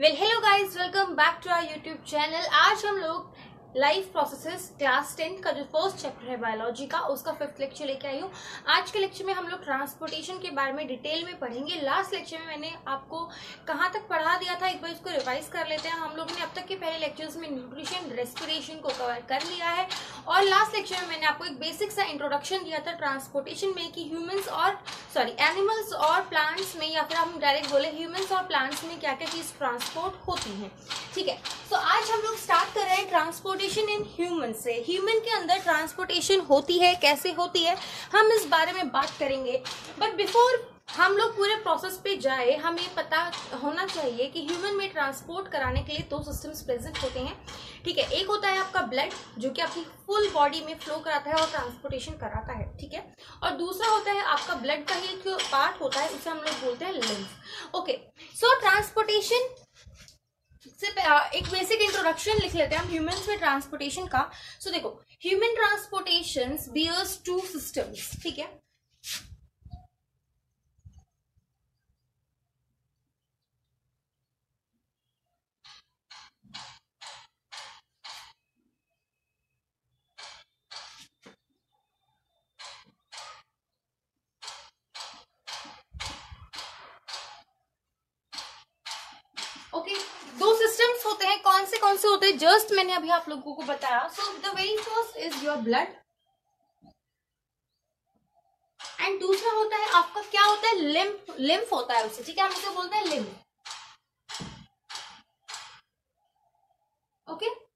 Well hello guys welcome back to our YouTube channel आज हम लोग लाइफ प्रोसेसेस क्लास टेंथ का जो फ़र्स्ट चैप्टर है बायोलॉजी का, उसका फिफ्थ लेक्चर लेके आई हूँ। आज के लेक्चर में हम लोग ट्रांसपोर्टेशन के बारे में डिटेल में पढ़ेंगे। लास्ट लेक्चर में मैंने आपको कहाँ तक पढ़ा दिया था, एक बार इसको रिवाइज कर लेते हैं। हम लोग ने अब तक के पहले लेक्चर्स में न्यूट्रिशन रेस्पिरेशन को कवर कर लिया है। और लास्ट लेक्चर में मैंने आपको एक बेसिक सा इंट्रोडक्शन दिया था ट्रांसपोर्टेशन में कि ह्यूमन्स और सॉरी एनिमल्स और प्लांट्स में, या फिर हम डायरेक्ट बोले ह्यूमन्स और प्लांट्स में क्या क्या चीज़ ट्रांसपोर्ट होती है। ठीक है? तो आज हम लोग स्टार्ट कर रहे हैं ट्रांसपोर्टेशन इन ह्यूमन से ह्यूमन के अंदर ट्रांसपोर्टेशन होती है, कैसे होती है, हम इस बारे में बात करेंगे। बट बिफोर हम लोग पूरे प्रोसेस पे जाए, हमें पता होना चाहिए कि ह्यूमन में ट्रांसपोर्ट कराने के लिए दो सिस्टम्स प्रेजेंट होते हैं। ठीक है, एक होता है आपका ब्लड जो कि आपकी फुल बॉडी में फ्लो कराता है और ट्रांसपोर्टेशन कराता है, ठीक है? और दूसरा होता है आपका ब्लड का ही एक पार्ट होता है, उसे हम लोग बोलते हैं लिम्फ ओके सो ट्रांसपोर्टेशन से एक बेसिक इंट्रोडक्शन लिख लेते हैं हम ह्यूमंस में ट्रांसपोर्टेशन का। सो so, देखो human transportation bears two systems ठीक है ओके दो सिस्टम्स होते हैं कौन से होते हैं? जस्ट मैंने अभी आप लोगों को बताया। So the very first is your blood and दूसरा होता है आपका क्या होता है? लिम्फ लिम्फ होता है उसे, ठीक है? हम उसे बोलते हैं लिम्फ ओके okay?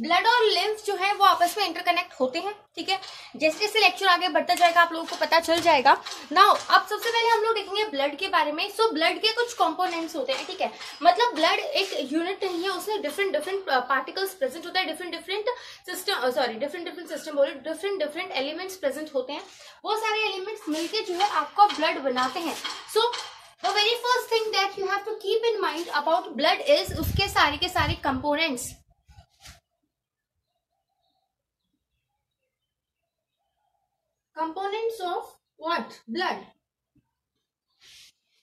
ब्लड और लिम्फ जो है वो आपस में इंटरकनेक्ट होते हैं ठीक है? जैसे जैसे लेक्चर आगे बढ़ता जाएगा आप लोगों को पता चल जाएगा। नाउ अब सबसे पहले हम लोग देखेंगे ब्लड के बारे में। सो so, ब्लड के कुछ कंपोनेंट्स होते हैं ठीक है? मतलब ब्लड एक यूनिट नहीं है उसमें डिफरेंट डिफरेंट पार्टिकल्स प्रेजेंट होता है different different system sorry different different system बोले डिफरेंट डिफरेंट एलिमेंट्स प्रेजेंट होते हैं। वो सारे एलिमेंट्स मिलकर जो है आपका ब्लड बनाते हैं। सो The very first thing that you have to keep in mind about blood is उसके सारे के सारे components. Components of what blood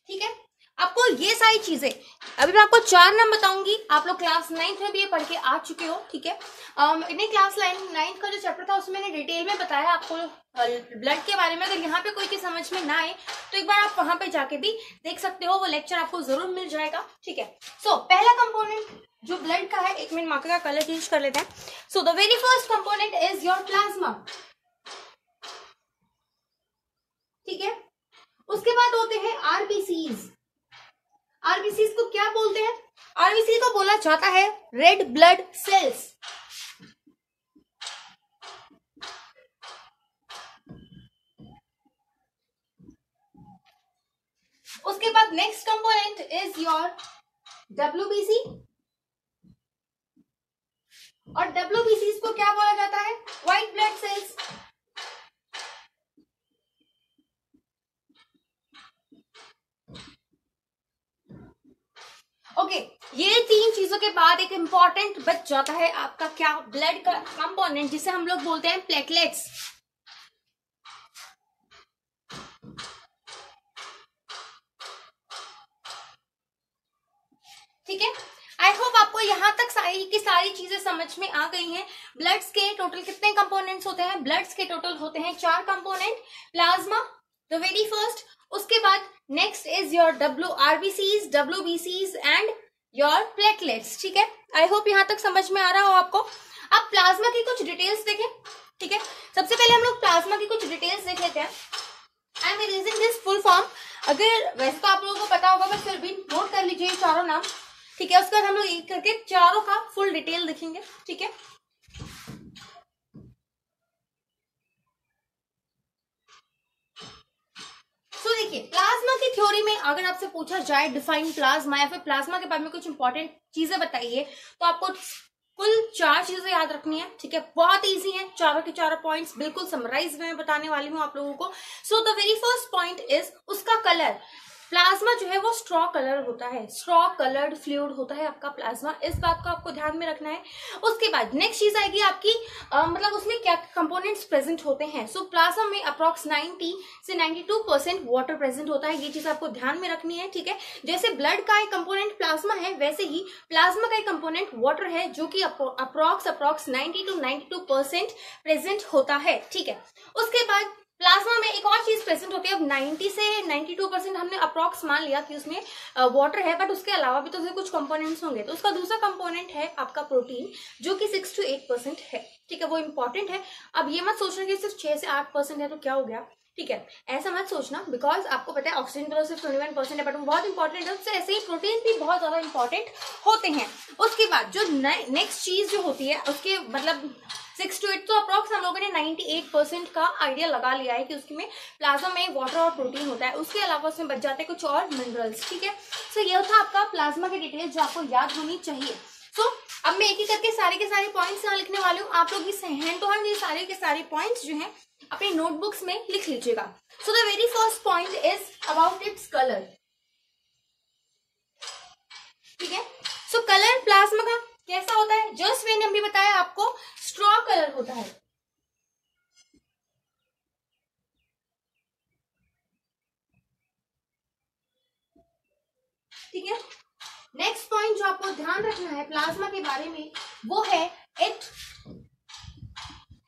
ठीक है? आपको ये सारी चीज़ें अभी मैं आपको चार नाम बताऊँगी। आप लोग क्लास नाइन्थ में भी ये पढ़ के आ चुके हो ठीक है? मैंने क्लास नाइन्थ का जो चैप्टर था उसमें मैंने डिटेल में बताया आपको ब्लड के बारे में। अगर यहाँ पे कोई चीज़ समझ में ना आए तो एक बार आप वहाँ पे जाके भी देख सकते हो वो लेक्चर आपको ज़रूर मिल जाएगा ठीक है? सो so, पहला कंपोनेंट जो ब्लड का है एक मिनट मार्कर का कलर चेंज कर लेते हैं। So the very first component is your plasma ठीक है? उसके बाद होते हैं आरबीसीज आरबीसीज को क्या बोलते हैं? आरबीसी को बोला जाता है रेड ब्लड सेल्स उसके बाद next component is your WBC और डब्ल्यूबीसी को क्या बोला जाता है? व्हाइट ब्लड सेल्स ओके ये तीन चीज़ों के बाद एक इंपॉर्टेंट बच जाता है आपका क्या ब्लड का कंपोनेंट जिसे हम लोग बोलते हैं प्लेटलेट्स ठीक है? आई होप आपको यहाँ तक सारी की सारी चीज़ें समझ में आ गई हैं. ब्लड्स के टोटल कितने कंपोनेंट्स होते हैं? ब्लड्स के टोटल होते हैं चार component plasma the very first उसके बाद next is your W RBCs W BCs and your platelets ठीक है? आई होप यहाँ तक समझ में आ रहा हो आपको। अब प्लाज्मा की कुछ डिटेल्स देखें, ठीक है? सबसे पहले हम लोग प्लाज्मा की कुछ डिटेल्स देख लेते हैं। I am erasing this full form अगर वैसे तो आप लोगों को पता होगा बट फिर भी नोट कर लीजिए चारों नाम, ठीक है? उसके बाद हम लोग एक करके चारों का फुल डिटेल देखेंगे, ठीक है तो देखिए, प्लाज्मा की थ्योरी में अगर आपसे पूछा जाए डिफाइन प्लाज्मा या फिर प्लाज्मा के बारे में कुछ इंपॉर्टेंट चीज़ें बताइए तो आपको कुल चार चीज़ें याद रखनी है, ठीक है? बहुत इजी है, चारों के चारों पॉइंट्स बिल्कुल समराइज में बताने वाली हूँ आप लोगों को। So the very first point is उसका कलर प्लाज्मा जो है वो स्ट्रॉ कलर होता है। स्ट्रॉ कलर्ड फ्लूड होता है आपका प्लाज्मा। इस बात को आपको ध्यान में रखना है। उसके बाद नेक्स्ट चीज़ आएगी आपकी आ, मतलब उसमें क्या कंपोनेंट्स प्रेजेंट होते हैं। सो so, प्लाज्मा में अप्रॉक्स 90 से 92 परसेंट वाटर प्रेजेंट होता है। ये चीज़ आपको ध्यान में रखनी है ठीक है? जैसे ब्लड का एक कंपोनेंट प्लाज्मा है वैसे ही प्लाज्मा का एक कंपोनेंट वाटर है जो कि approx approx 90 to 92 percent present होता है ठीक है? उसके बाद प्लाज्मा में एक और चीज़ प्रेजेंट होती है अब 90 से 92 परसेंट हमने अप्रॉक्स मान लिया कि उसमें वाटर है बट उसके अलावा भी तो उसके कुछ कंपोनेंट्स होंगे। तो उसका दूसरा कंपोनेंट है आपका प्रोटीन जो कि 6 टू 8 परसेंट है। ठीक है, वो इंपॉर्टेंट है। अब ये मत सोचना कि सिर्फ़ 6 से 8 परसेंट है तो क्या हो गया? ठीक है, ऐसा मत सोचना बिकॉज़ आपको पता है ऑक्सीजन तो सिर्फ़ ट्वेंटी वन परसेंट है बट वो बहुत इंपॉर्टेंट है, उससे ऐसे ही प्रोटीन भी बहुत ज़्यादा इंपॉर्टेंट होते हैं। उसके बाद जो नेक्स्ट चीज़ जो होती है, उसके मतलब सिक्स टू एट तो अप्रॉक्स हम लोगों ने नाइन्टी एट परसेंट का आइडिया लगा लिया है कि उसके में प्लाज्मा में वाटर और प्रोटीन होता है। उसके अलावा उसमें बच जाते हैं कुछ और मिनरल्स ठीक है? सो so, ये था आपका प्लाज्मा की डिटेल जो आपको याद होनी चाहिए। सो so, अब मैं एक ही करके सारे के सारे पॉइंट्स यहाँ लिखने वाले हूँ। आप लोग इस हैंड टू हैंड ये सारे के सारे पॉइंट्स जो हैं अपने नोटबुक्स में लिख लीजिएगा। So the very first point is about its colour ठीक है? सो कलर प्लाज्मा का कैसा होता है? जस्ट मैंने अभी बताया आपको स्ट्रॉ कलर होता है। ठीक है? नेक्स्ट पॉइंट जो आपको ध्यान रखना है प्लाज्मा के बारे में, वो है it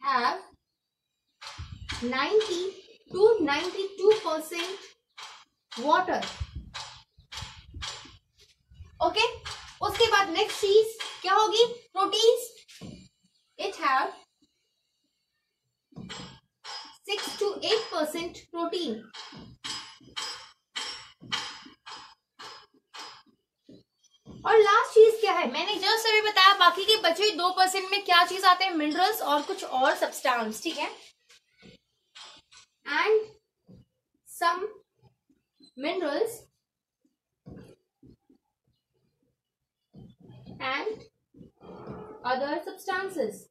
have 90 to 92 percent water okay उसके बाद नेक्स्ट चीज़ क्या होगी? Proteins it have six to eight percent protein और लास्ट चीज़ क्या है? मैंने जस्ट अभी बताया, बाकी के बचे दो परसेंट में क्या चीज़ आते हैं? मिनरल्स और कुछ और सब्सटेंस ठीक है? And some minerals and other substances.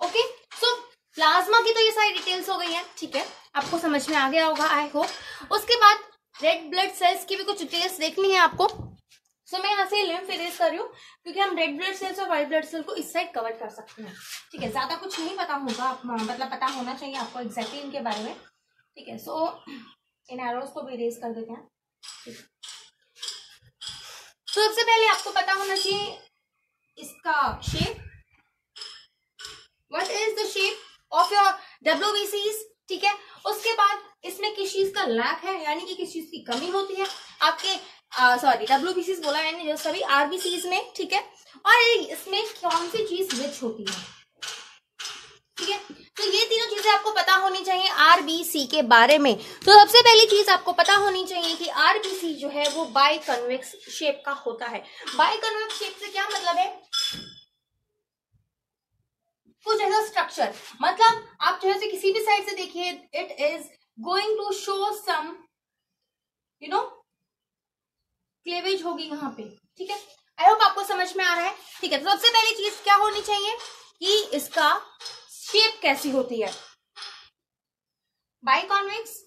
Okay so plasma की तो ये सारी डिटेल्स हो गई है ठीक है? आपको समझ में आ गया होगा आई होप उसके बाद रेड ब्लड सेल्स की भी कुछ डिटेल्स देखनी है आपको. सो so, मैं यहाँ से लिम्फ इरेज कर रही हूँ क्योंकि हम रेड ब्लड सेल्स और व्हाइट ब्लड सेल को इस साइड कवर कर सकते हैं. ठीक है ज़्यादा कुछ नहीं पता होगा मतलब पता होना चाहिए आपको एग्जैक्टली इनके बारे में. ठीक है सो इन एरोज को भी इरेज कर देते हैं। तो सबसे पहले आपको पता होना चाहिए इसका shape what is the shape of your W ठीक है? उसके बाद इसमें किस चीज़ का लैक है? यानी कि किस चीज़ की कमी होती है? आपके सॉरी डब्ल्यू बोला मैंने जो सभी आरबीसी में, ठीक है? और इसमें कौन सी चीज़ रिच होती है? तो ये तीनों चीज़ें आपको पता होनी चाहिए आरबीसी के बारे में। तो सबसे पहली चीज़ आपको पता होनी चाहिए कि आरबीसी जो है वो बाई कन्वेक्स शेप का होता है। बाई कन्वेक्स शेप से क्या मतलब है? कुछ ऐसा स्ट्रक्चर मतलब आप जो है किसी भी साइड से देखिए it is going to show some you know cleavage होगी यहाँ पे, ठीक है? आई होप आपको समझ में आ रहा है। ठीक है तो सबसे पहली चीज़ क्या होनी चाहिए कि इसका शेप कैसी होती है? बाई कॉन्वेक्स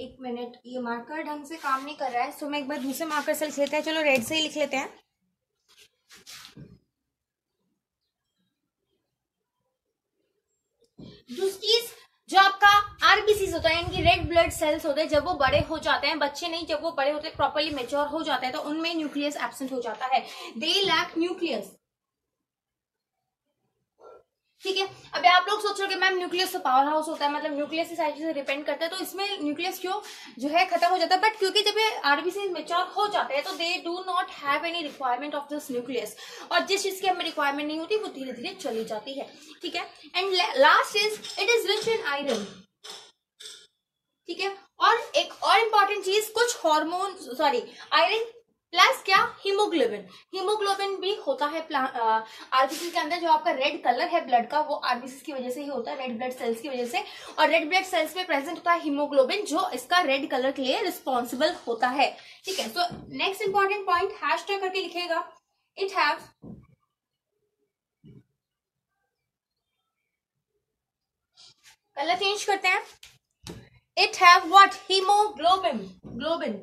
एक मिनट, ये मार्कर ढंग से काम नहीं कर रहा है सो मैं एक बार दूसरे मार्कर से लिख लेते हैं। चलो रेड से ही लिख लेते हैं। जो होता है यानी रेड ब्लड सेल्स होते हैं, जब वो बड़े हो जाते हैं, बच्चे नहीं, जब वो बड़े होते हैं प्रॉपरली मेच्योर हो जाते हैं तो उनमें न्यूक्लियस एबसेंट हो जाता है। दे लैक न्यूक्लियस ठीक है? अभी आप लोग सोच रहे हो मैम न्यूक्लियस तो पावर हाउस होता है मतलब न्यूक्लियस की सारी चीज़ें डिपेंड करता है तो इसमें न्यूक्लियस क्यों जो है खत्म हो जाता है? बट क्योंकि जब ये आरबीसी मेच्योर हो जाते हैं तो they do not have any requirement of this nucleus और जिस चीज़ की हमें रिक्वायरमेंट नहीं होती, वो धीरे धीरे चली जाती है। ठीक है? And last is it is rich in iron ठीक है? और एक और इंपॉर्टेंट चीज़, कुछ हॉर्मोन सॉरी आयरन प्लस क्या? हीमोग्लोबिन हीमोग्लोबिन भी होता है आरबीसी के अंदर जो आपका रेड कलर है ब्लड का, वो आरबीसी की वजह से ही होता है रेड ब्लड सेल्स की वजह से. और रेड ब्लड सेल्स में प्रेजेंट होता है हीमोग्लोबिन जो इसका रेड कलर के लिए रिस्पॉन्सिबल होता है. ठीक है? So next important point hashtag करके लिखेगा इट हैव कलर चेंज करते हैं. It have what haemoglobin globin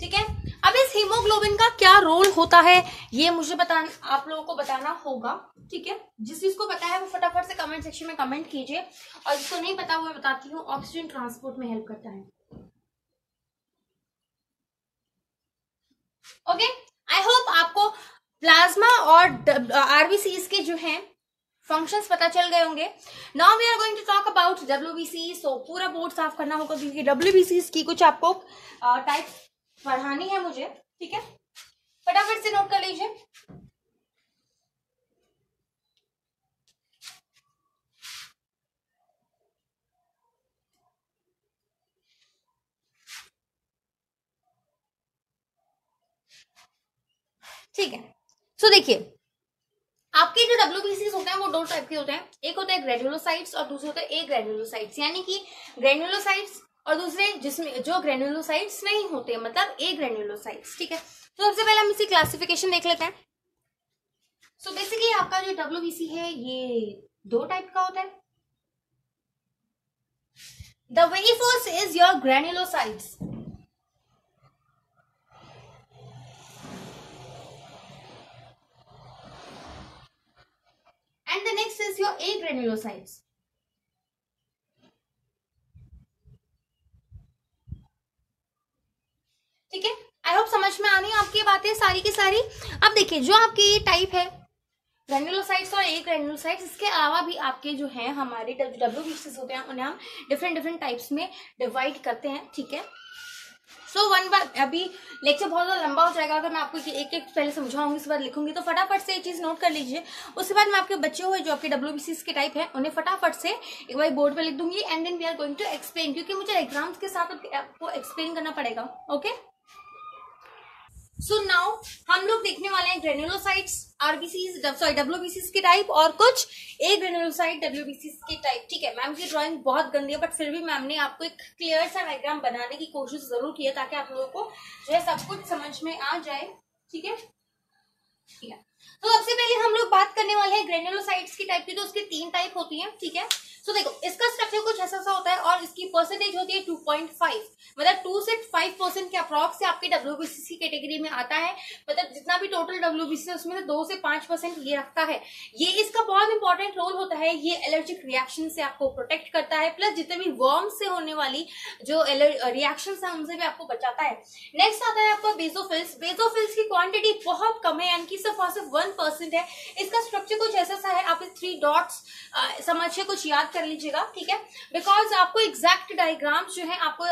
ठीक है? अब इस हीमोग्लोबिन का क्या रोल होता है? ये मुझे बता आप लोगों को बताना होगा, ठीक है? जिस चीज़ को पता है, वो फटाफट से कमेंट सेक्शन में कमेंट कीजिए। और जिसको नहीं पता, वो बताती हूँ ऑक्सीजन ट्रांसपोर्ट में हेल्प करता है। ओके आपको प्लाज्मा और आरबीसी के जो हैं फ़ंक्शंस पता चल गए होंगे। Now we are going to talk about W so पूरा बोर्ड साफ़ करना होगा, क्योंकि डब्ल्यू की कुछ आपको टाइप पढ़ानी है मुझे, ठीक है? फटाफट से नोट कर लीजिए। ठीक है। सो देखिए, आपके जो डब्ल्यू होते हैं, वो दो टाइप के होते हैं। एक होता है ग्रेनुलोसाइट्स और दूसरे होता है ए ग्रेनुलोसाइट्स यानी कि ग्रेनुलोसाइट्स और दूसरे जिसमें, जो ग्रेनुलोसाइट्स नहीं होते मतलब ए ग्रेनुलोसाइट्स ठीक है? तो सबसे पहले हम इसी क्लासिफिकेशन देख लेते हैं। सो so बेसिकली आपका जो डब्ल्यूबीसी है, ये दो टाइप का होता है। The very first is your granulocytes and the next is your agranulocytes ठीक है? आई होप समझ में आ रही आपकी बातें सारी की सारी। अब देखिए, जो आपके ये टाइप है ग्रेनुलोसाइट्स और एक ग्रेनुलोसाइट्स इसके अलावा भी आपके जो हैं, हमारे डब्ल्यू होते हैं, उन्हें हम डिफरेंट डिफरेंट टाइप्स में डिवाइड करते हैं, ठीक है? सो वन बार अभी लेक्चर बहुत ज़्यादा लंबा हो जाएगा, अगर मैं आपको एक एक पहले समझाऊँगी, उसके बाद लिखूँगी तो फटाफट से ये चीज़ नोट कर लीजिए उसके बाद मैं आपके बच्चे हुए, जो आपके डब्ल्यू के टाइप है, उन्हें फटाफट से एक बार बोर्ड पर लिख दूँगी and then we are going to explain क्योंकि मुझे एग्ज़ाम्स के साथ आपको एक्सप्लेन करना पड़ेगा ओके? सो so नाउ हम लोग देखने वाले हैं ग्रेनुलोसाइट्स आरबीसीज सॉरी डब्ल्यूबीसीज के टाइप और कुछ ए ग्रेनुलोसाइट डब्ल्यूबीसीज के टाइप ठीक है मैम की ड्राइंग बहुत गंदी है बट फिर भी मैम ने आपको एक क्लियर सा डायग्राम बनाने की कोशिश ज़रूर की है ताकि आप लोगों को जो है सब कुछ समझ में आ जाए। ठीक है? ठीक है। तो सबसे पहले हम लोग बात करने वाले हैं ग्रेनुलोसाइट्स की टाइप की तो उसकी तीन टाइप होती है, ठीक है? सो देखो, इसका स्ट्रक्चर कुछ ऐसा सा होता है और इसकी परसेंटेज होती है 2.5 मतलब 2 से 5 परसेंट के अप्रॉक्स आपकी डब्ल्यूबीसी कैटेगरी में आता है। मतलब जितना भी टोटल डब्ल्यूबीसी उसमें से 2 से 5 परसेंट ये रखता है। ये इसका बहुत इंपॉर्टेंट रोल होता है, ये एलर्जिक रिएक्शन से आपको प्रोटेक्ट करता है प्लस जितने भी वर्म से होने वाली जो रिएक्शन है, उनसे भी आपको बचाता है। नेक्स्ट आता है आपका बेजोफिल्स बेजोफिल्स की क्वांटिटी बहुत कम है, यानी कि सिर्फ़ और सिर्फ़ वन परसेंट है। इसका स्ट्रक्चर कुछ ऐसा सा है, आप इस थ्री डॉट्स समझिए कुछ याद कर लीजिएगा, ठीक है? बिकॉज़ आपको एग्जैक्ट डायग्राम जो है, आपको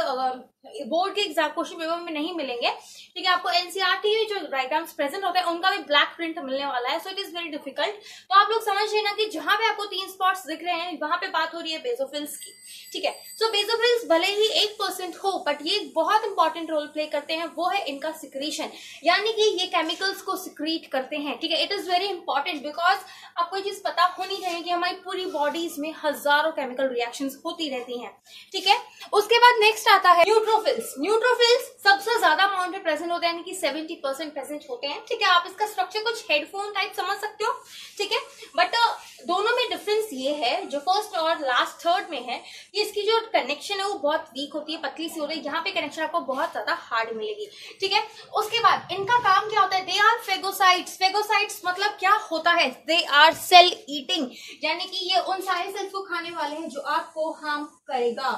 बोर्ड के एग्ज़ाम क्वेश्चन पेपर में नहीं मिलेंगे। ठीक है, आपको एनसीआरटी में जो डायग्राम्स प्रेजेंट होते हैं, उनका भी ब्लैक प्रिंट मिलने वाला है so it is very difficult तो आप लोग समझ लेना कि जहाँ पे आपको तीन स्पॉट्स दिख रहे हैं, वहाँ पे बात हो रही है बेजोफिल्स की। ठीक है सो बेजोफिल्स भले ही एक परसेंट हो बट ये बहुत इंपॉर्टेंट रोल प्ले करते हैं, वो है इनका सिक्रीशन यानी कि ये केमिकल्स को सिक्रीट करते हैं। ठीक है it is very important because आपको चीज़ पता होनी चाहिए कि हमारी पूरी बॉडीज में हज़ारों केमिकल रिएक्शन होती रहती है। ठीक है, उसके बाद नेक्स्ट आता है न्यूट्रो न्यूट्रोफिल्स न्यूट्रोफिल्स सबसे ज़्यादा अमाउंट में प्रेजेंट होते हैं यानी कि 70 परसेंट प्रेजेंट होते हैं। ठीक है आप इसका स्ट्रक्चर कुछ हेडफोन टाइप समझ सकते हो। ठीक है बट uh, दोनों में डिफरेंस ये है जो फ़र्स्ट और लास्ट थर्ड में है कि इसकी जो कनेक्शन है वो बहुत वीक होती है पतली सी होती है। यहाँ पे कनेक्शन आपको बहुत ज़्यादा हार्ड मिलेगी। ठीक है उसके बाद इनका काम क्या होता है? दे आर फेगोसाइट्स फेगोसाइट्स मतलब क्या होता है? दे आर सेल ईटिंग यानी कि ये उन सारे सेल्स को खाने वाले हैं जो आपको हार्म करेगा।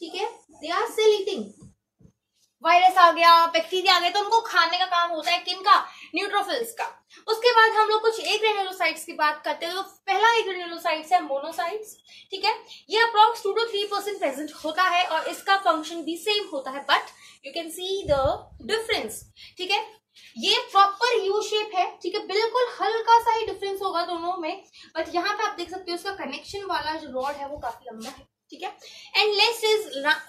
ठीक है? They are cell eating virus आ गया बैक्टीरिया आ गया तो उनको खाने का काम होता है किन का? न्यूट्रोफिल्स का। उसके बाद हम लोग कुछ एक ग्रेनुलोसाइट्स की बात करते हैं तो पहला एक ग्रेनुलोसाइट्स है मोनोसाइट्स ठीक है? ये approx two to three percent present होता है और इसका फ़ंक्शन भी सेम होता है but you can see the difference ठीक है? ये प्रॉपर यू शेप है, ठीक है? बिल्कुल हल्का सा ही डिफरेंस होगा दोनों में बट यहाँ पे आप देख सकते हो, इसका कनेक्शन वाला जो रॉड है, वो काफ़ी लंबा है। ठीक है? And least is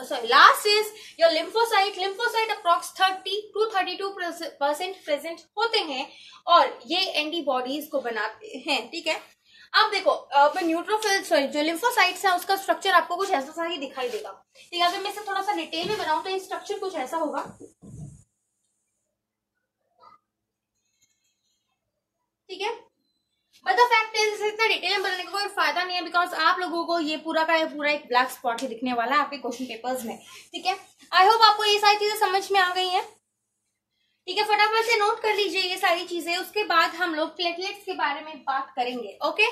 sorry last is your lymphocyte lymphocyte approx thirty to thirty two percent present होते हैं और ये एंटीबॉडीज को बनाते हैं, ठीक है? अब देखो अब न्यूट्रोफिल सॉरी जो लिम्फोसाइट्स है, उसका स्ट्रक्चर आपको कुछ ऐसा सा ही दिखाई देगा। ठीक है, अगर मैं इसे थोड़ा सा डिटेल में बनाऊँ तो ये स्ट्रक्चर कुछ ऐसा होगा। ठीक है? बट द फैक्ट इज़ इतना डिटेल में बनाने का कोई फ़ायदा नहीं है बिकॉज़ आप लोगों को ये पूरा का ये पूरा एक ब्लैक स्पॉट ही दिखने वाला है आपके क्वेश्चन पेपर्स में। ठीक है? आई होप आपको ये सारी चीज़ें समझ में आ गई हैं। ठीक है, फटाफट से नोट कर लीजिए ये सारी चीज़ें, उसके बाद हम लोग प्लेटलेट्स के बारे में बात करेंगे ओके?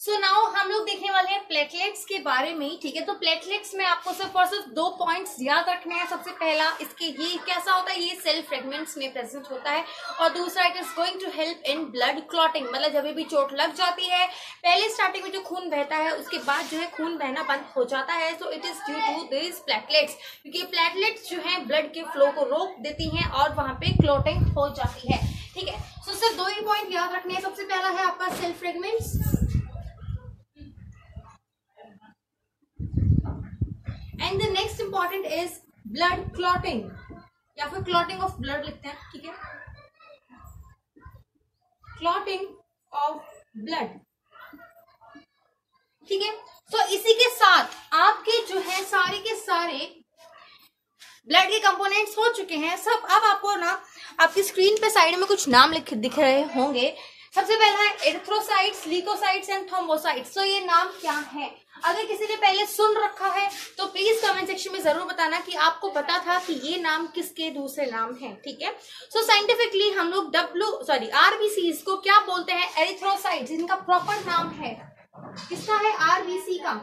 सो so नाउ हम लोग देखने वाले हैं प्लेटलेट्स के बारे में ठीक है? तो प्लेटलेट्स में आपको सिर्फ़ और सिर्फ़ दो पॉइंट्स याद रखने हैं। सबसे पहला, इसके ये कैसा होता है? ये सेल फ्रेगमेंट्स में प्रेजेंट होता है। और दूसरा it is going to help in blood clotting मतलब जब भी चोट लग जाती है, पहले स्टार्टिंग में जो खून बहता है, उसके बाद जो है खून बहना बंद हो जाता है। So it is due to this platelets क्योंकि प्लेटलेट्स जो है ब्लड के फ्लो को रोक देती हैं और वहाँ पे क्लॉटिंग हो जाती है, ठीक है? सो सिर्फ़ दो ही पॉइंट याद रखने हैं। सबसे पहला है आपका cell fragments and the next important is blood clotting या फिर क्लॉटिंग ऑफ़ ब्लड लिखते हैं, ठीक है? क्लॉटिंग ऑफ़ ब्लड ठीक है? तो इसी के साथ आपके जो है सारे के सारे ब्लड के कंपोनेंट्स हो चुके हैं। सब अब आपको ना, आपकी स्क्रीन पे साइड में कुछ नाम लिख, दिख रहे होंगे। सबसे पहला है एरिथ्रोसाइट्स लीकोसाइट्स एंड थ्रोम्बोसाइट्स तो ये नाम क्या है? अगर किसी ने पहले सुन रखा है तो प्लीज़ कमेंट सेक्शन में ज़रूर बताना कि आपको पता था कि ये नाम किसके दूसरे नाम है, ठीक है? सो साइंटिफिकली हम लोग डब्ल्यू सॉरी आरबीसी को क्या बोलते हैं? एरिथ्रोसाइट इनका प्रॉपर नाम है। किसका है? आरबीसी का।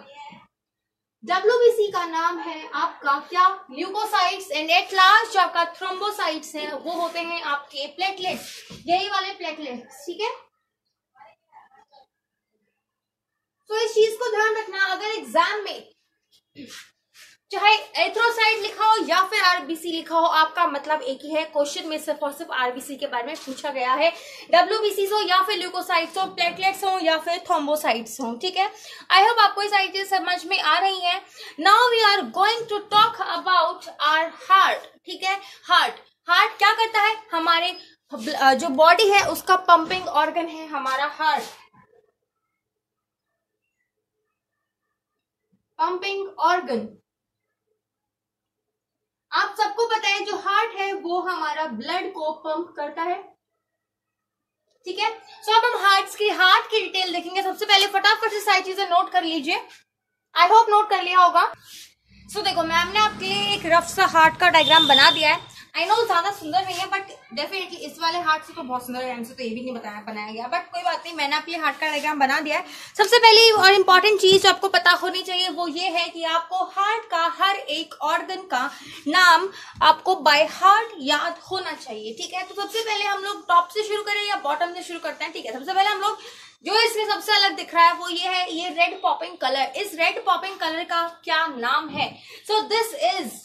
डब्ल्यूबीसी का नाम है आपका क्या? ल्यूकोसाइट्स एंड एट लास्ट आपका थ्रोम्बोसाइट्स है, वो होते हैं आपके प्लेटलेट्स यही वाले प्लेटलेट्स ठीक है? तो इस चीज़ को ध्यान रखना, अगर एग्ज़ाम में चाहे एथ्रोसाइड लिखा हो या फिर आरबीसी लिखा हो आपका मतलब एक ही है। क्वेश्चन में सिर्फ़ और सिर्फ़ आरबीसी के बारे में पूछा गया है। डब्ल्यूबीसी हो या फिर ल्यूकोसाइट्स हो प्लेटलेट्स हो या फिर थोम्बोसाइट्स हो, ठीक है? आई होप आपको सारी चीज़ समझ में आ रही है। Now we are going to talk about our heart ठीक है? हार्ट हार्ट क्या करता है? हमारे जो बॉडी है, उसका पंपिंग ऑर्गन है हमारा हार्ट पंपिंग ऑर्गन आप सबको पता है जो हार्ट है वो हमारा ब्लड को पंप करता है। ठीक है? सो अब हम हार्ट की हार्ट की डिटेल देखेंगे। सबसे पहले फटाफट से सारी चीज़ें नोट कर लीजिए। आई होप नोट कर लिया होगा। सो so, देखो मैम ने आपके लिए एक रफ सा हार्ट का डायग्राम बना दिया है। आई नो ज़्यादा सुंदर नहीं है बट डेफिनेटली इस वाले हार्ट से तो बहुत सुंदर है तो ये भी नहीं बताया, बनाया गया। बट कोई बात नहीं, मैंने अपने हार्ट का डायग्राम बना दिया है। सबसे पहली और इम्पोर्टेंट चीज़ जो आपको पता होनी चाहिए, वो ये है कि आपको हार्ट का, हर एक ऑर्गन का नाम आपको बाय हार्ट याद होना चाहिए, ठीक है? तो सबसे पहले हम लोग टॉप से शुरू करें या बॉटम से शुरू करते हैं, ठीक है? सबसे पहले हम लोग, जो इसमें सबसे अलग दिख रहा है, वो ये है, ये रेड पॉपिंग कलर इस रेड पॉपिंग कलर का क्या नाम है? So this is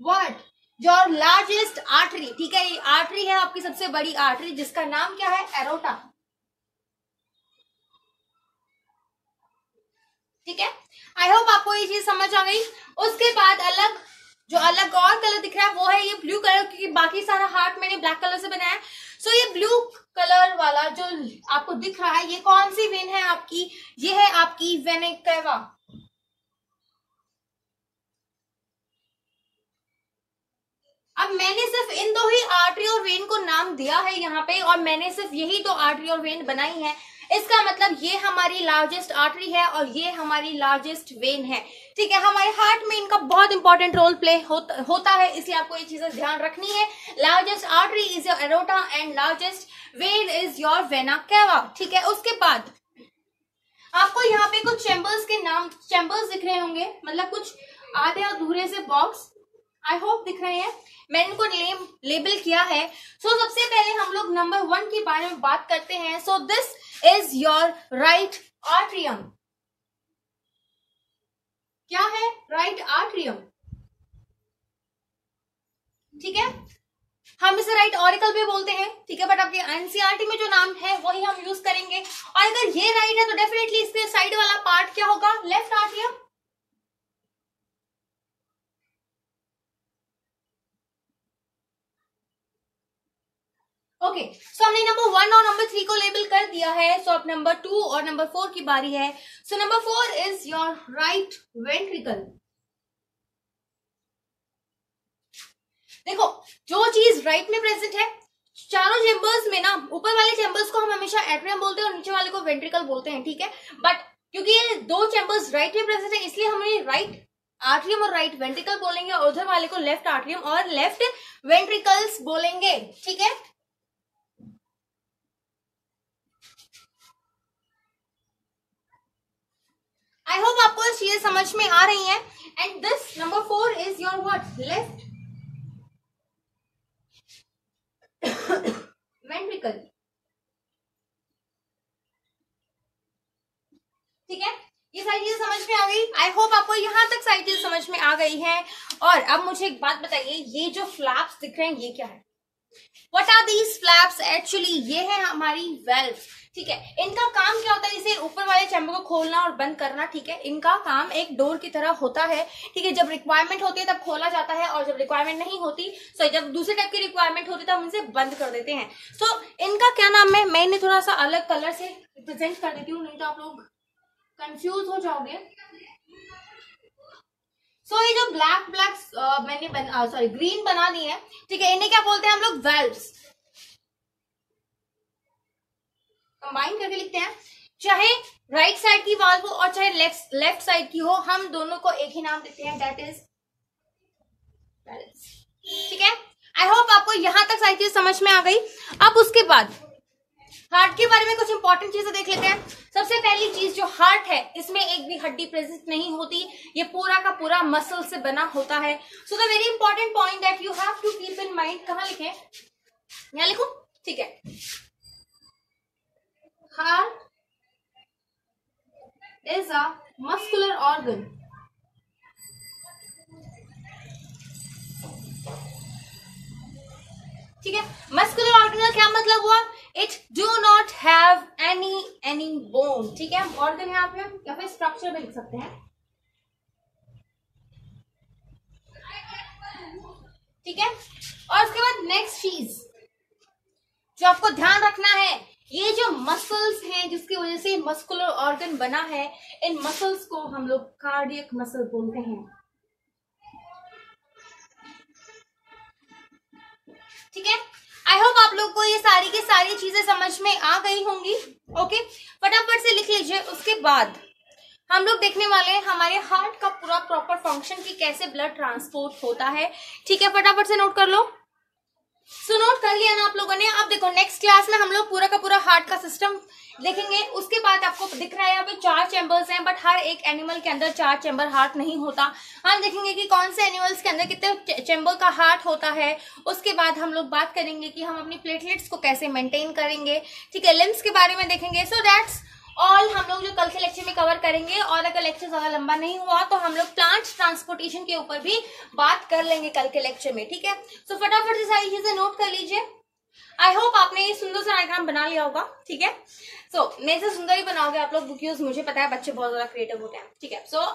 what your largest artery ठीक है, ये आर्टरी है आपकी सबसे बड़ी आर्टरी जिसका नाम क्या है? एरोटा ठीक है? आई होप आपको ये चीज़ समझ आ गई। उसके बाद अलग, जो अलग और कलर दिख रहा है, वो है ये ब्लू कलर क्योंकि बाकी सारा हार्ट मैंने ब्लैक कलर से बनाया है। सो ये ब्लू कलर वाला जो आपको दिख रहा है, ये कौन सी वेन है आपकी? ये है आपकी वेनेकेवा अब मैंने सिर्फ़ इन दो ही आर्टरी और वेन को नाम दिया है यहाँ पे और मैंने सिर्फ़ यही दो आर्टरी और वेन बनाई है। इसका मतलब ये हमारी लार्जेस्ट आर्टरी है और ये हमारी लार्जेस्ट वेन है। ठीक है हमारे हार्ट में इनका बहुत इंपॉर्टेंट रोल प्ले होता, होता है इसलिए आपको ये चीज़ें ध्यान रखनी है। Largest artery is your aorta and largest vein is your vena cava ठीक है उसके बाद आपको यहाँ पे कुछ चैम्बर्स के नाम चैम्बर्स दिख रहे होंगे मतलब कुछ आधे अधूरे से बॉक्स आई होप दिख रहे हैं। मैंने इनको लेबल किया है। सो so, सबसे पहले हम लोग नंबर वन के बारे में बात करते हैं। So this is your right atrium क्या है राइट आर्ट्रियम ठीक है? हम इसे राइट ऑरिकल भी बोलते हैं। ठीक है? बट आपके एनसीआरटी में जो नाम है वही हम यूज़ करेंगे। और अगर ये राइट है तो डेफिनेटली इसके साइड वाला पार्ट क्या होगा? लेफ़्ट आर्टियम ओके सो हमने नंबर वन और नंबर थ्री को लेबल कर दिया है। सो अब नंबर टू और नंबर फोर की बारी है। So number four is your right ventricle देखो, जो चीज़ राइट में प्रेजेंट है, चारों चेंबर्स में ना, ऊपर वाले चेंबर्स को हम हमेशा एट्रियम बोलते हैं और नीचे वाले को वेंट्रिकल बोलते हैं, ठीक है? बट क्योंकि ये दो चेंबर्स राइट में प्रेजेंट है, इसलिए हमें राइट आर्ट्रियम और राइट वेंट्रिकल बोलेंगे और उधर वाले को लेफ़्ट आर्ट्रियम और लेफ़्ट वेंट्रिकल्स बोलेंगे, ठीक है? आई होप आपको चीज़ें समझ में आ रही हैं। And this number four is your what left ventricle ठीक है? ये सारी चीज़ें समझ में आ गई। आई होप आपको यहाँ तक सारी चीज़ें समझ में आ गई हैं। और अब मुझे एक बात बताइए, ये जो फ्लैप्स दिख रहे हैं, ये क्या है? What are these flaps actually ये है हमारी वेल्व ठीक है? इनका काम क्या होता है? इसे ऊपर वाले चैम्बर को खोलना और बंद करना ठीक है? इनका काम एक डोर की तरह होता है ठीक है? जब रिक्वायरमेंट होती है तब खोला जाता है और जब रिक्वायरमेंट नहीं होती सो जब दूसरे टाइप की रिक्वायरमेंट होती है तब इसे बंद कर देते हैं। सो इनका क्या नाम है? मैं इन्हें थोड़ा सा अलग कलर से रिप्रेजेंट कर देती हूँ नहीं तो आप लोग कंफ्यूज हो जाओगे। सो so, ये जो ब्लैक ब्लैक मैंने सॉरी ग्रीन बना दी है ठीक है? इन्हें क्या बोलते हैं हम लोग? वेल्व्स कंबाइन करके लिखते हैं। चाहे राइट right साइड की वाल्व हो और चाहे लेफ़्ट लेफ़्ट साइड की हो, हम दोनों को एक ही नाम देते हैं दैट इज़ ठीक है? आई होप आपको यहाँ तक सारी चीज़ समझ में आ गई। अब उसके बाद हार्ट के बारे में कुछ इंपॉर्टेंट चीज़ें देख लेते हैं। सबसे पहली चीज़ जो हार्ट है, इसमें एक भी हड्डी प्रेजेंट नहीं होती। ये पूरा का पूरा मसल से बना होता है। So the very important point that you have to keep in mind कहा लिखे? यहाँ लिखू? ठीक है। Heart is a muscular organ. ठीक है? मस्कुलर ऑर्गन का क्या मतलब हुआ? It do not have any any bone ठीक है? ऑर्गन यहाँ पे या फिर स्ट्रक्चर में लिख सकते हैं। ठीक है? और उसके बाद नेक्स्ट चीज़ जो आपको ध्यान रखना है। ये जो मसल्स हैं, जिसकी वजह से मस्कुलर ऑर्गन बना है, इन मसल्स को हम लोग कार्डियक मसल बोलते हैं। ठीक है? आई होप आप लोग को ये सारी की सारी चीज़ें समझ में आ गई होंगी ओके फटाफट से लिख लीजिए, उसके बाद हम लोग देखने वाले हैं हमारे हार्ट का पूरा प्रॉपर फ़ंक्शन की कैसे ब्लड ट्रांसपोर्ट होता है। ठीक है, फटाफट से नोट कर लो। सो नोट कर लिया ना आप लोगों ने। अब देखो नेक्स्ट क्लास में हम लोग पूरा का पूरा हार्ट का सिस्टम देखेंगे। उसके बाद आपको दिख रहा है यहाँ पे चार चैम्बर्स हैं बट हर एक एनिमल के अंदर चार चैम्बर हार्ट नहीं होता। हम देखेंगे कि कौन से एनिमल्स के अंदर कितने चैम्बर का हार्ट होता है। उसके बाद हम लोग बात करेंगे कि हम अपनी प्लेटलेट्स को कैसे मेंटेन करेंगे। ठीक है लिम्स के बारे में देखेंगे। सो so दैट्स ऑल हम लोग जो कल के लेक्चर में कवर करेंगे और अगर लेक्चर ज़्यादा लंबा नहीं हुआ तो हम लोग प्लांट ट्रांसपोर्टेशन के ऊपर भी बात कर लेंगे कल के लेक्चर में ठीक है? सो फटाफट से सारी चीज़ें नोट कर लीजिए। आई होप आपने ये सुंदर सा डायग्राम बना लिया होगा ठीक है? सो so, मेरे से सुंदर ही बनाओगे आप लोग बुक मुझे पता है बच्चे बहुत ज़्यादा क्रिएटिव होते हैं ठीक है? सो so,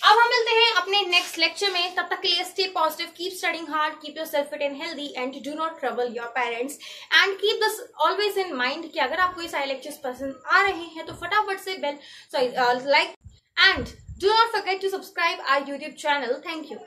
अब हम मिलते हैं अपने नेक्स्ट लेक्चर में। तब तक के लिए stay positive keep studying hard keep yourself fit and healthy and do not trouble your parents and keep this always in mind कि अगर आपको ये सारे लेक्चर्स पसंद आ रहे हैं तो फटाफट से bell sorry like and do not forget to subscribe our YouTube channel thank you